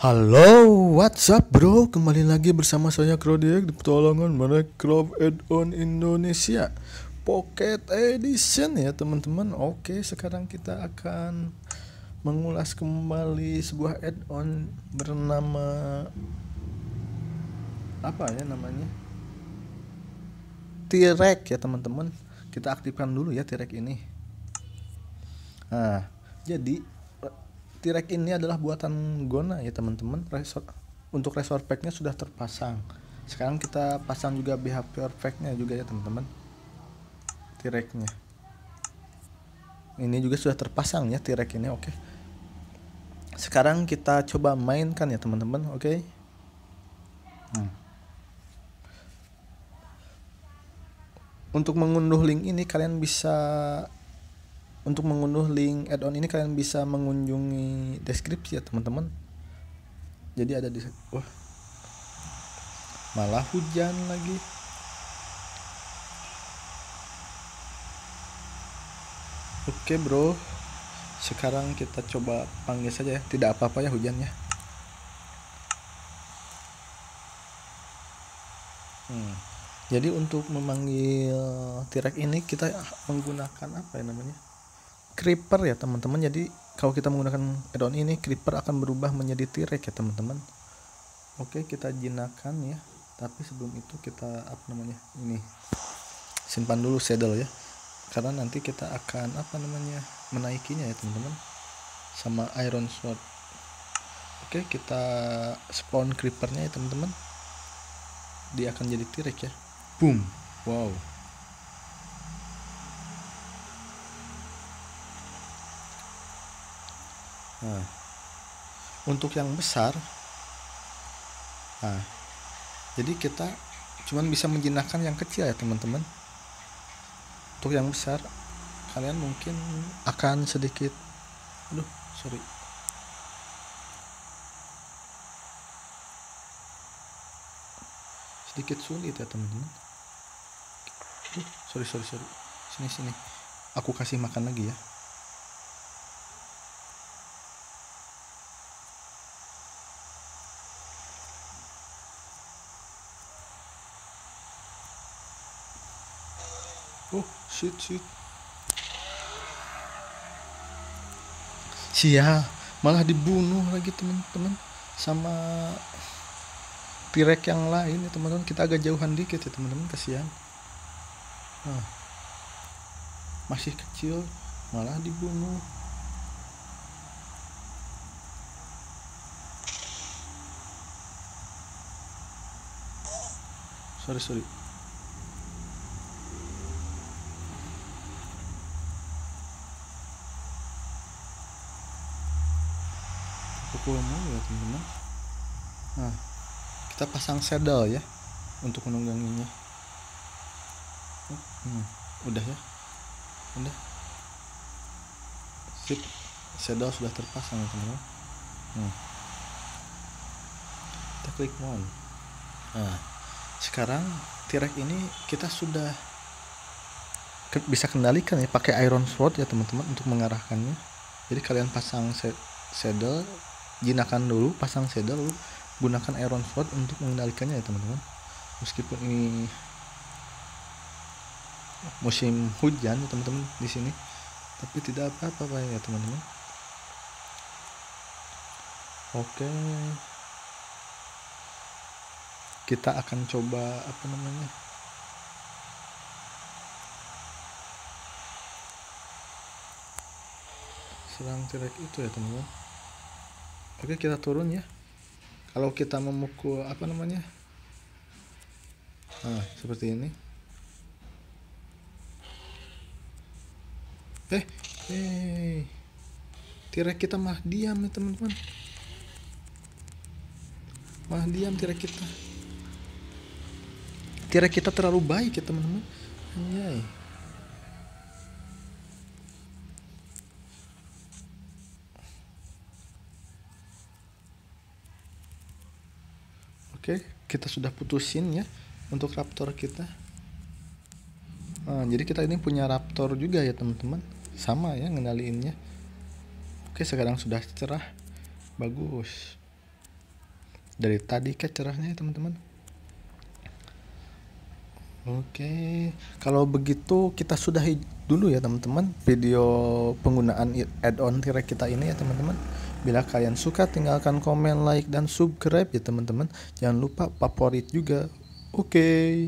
Halo, what's up bro? Kembali lagi bersama saya Krodiak di petualangan Minecraft Add-on Indonesia Pocket Edition ya teman-teman Oke, sekarang kita akan mengulas kembali sebuah add-on bernama Apa ya namanya? T-Rex ya teman-teman Kita aktifkan dulu ya T-Rex ini Nah, jadi T-Rex ini adalah buatan Gona ya teman-teman. Resort untuk resort packnya sudah terpasang. Sekarang kita pasang juga BHP packnya juga ya teman-teman. T-Rex-nya. Ini juga sudah terpasang ya T-Rex ini, oke. Sekarang kita coba mainkan ya teman-teman, oke. Hmm. Untuk mengunduh link ini kalian bisa untuk mengunduh link add-on ini kalian bisa mengunjungi deskripsi ya teman-teman. Jadi ada di wah. Malah hujan lagi. Oke bro. Sekarang kita coba panggil saja ya. Tidak apa-apa ya hujannya. Hmm. jadi untuk memanggil tirak ini kita menggunakan apa ya namanya creeper ya teman-teman. Jadi kalau kita menggunakan add-on ini creeper akan berubah menjadi tirek ya teman-teman. Oke kita jinakan ya. Tapi sebelum itu kita apa namanya ini simpan dulu saddle ya. Karena nanti kita akan apa namanya menaikinya ya teman-teman. Sama iron sword. Oke kita spawn creepernya ya teman-teman. Dia akan jadi tirek ya. Boom. Wow Nah, untuk yang besar, nah, jadi kita cuman bisa menjinakkan yang kecil ya teman-teman. Untuk yang besar, kalian mungkin akan sedikit, aduh, sorry. Sedikit sulit ya teman-teman. sorry sorry sorry. Sini sini. Aku kasih makan lagi ya. Oh shit shit. Sia malah dibunuh lagi teman-teman. Sama pirek yang lain ya teman-teman. Kita agak jauhan dikit ya teman-teman. Kasihan. Nah, masih kecil malah dibunuh. Sorry sorry pukul ya teman-teman? Nah kita pasang saddle ya untuk menungganginya. Hmm, udah ya? Udah. Sip. Saddle sudah terpasang ya teman-teman. Hmm. kita klik on. Nah sekarang tirek ini kita sudah bisa kendalikan ya pakai iron sword ya teman-teman untuk mengarahkannya. Jadi kalian pasang saddle jinakan dulu pasang saddle lalu gunakan iron sword untuk mengendalikannya ya teman-teman. Meskipun ini musim hujan ya teman-teman di sini. Tapi tidak apa-apa ya teman-teman. Oke. Kita akan coba apa namanya serang tirek itu ya teman-teman oke kita turun ya. Kalau kita memukul apa namanya? Nah seperti ini. Eh eh. Tirek kita mah diam ya teman-teman. Mah diam tirek kita. Tirek kita terlalu baik ya teman-teman. Oke, kita sudah putusin ya untuk raptor kita. Nah, jadi kita ini punya raptor juga ya teman-teman. Sama ya ngendaliinnya. Oke, sekarang sudah cerah. Bagus. dari tadi kayak cerahnya ya teman-teman Oke, kalau begitu kita sudahi dulu ya teman-teman video penggunaan add-on Tirek kita ini ya teman-teman. Bila kalian suka tinggalkan komen, like, dan subscribe ya teman-teman. Jangan lupa favorit juga. Oke.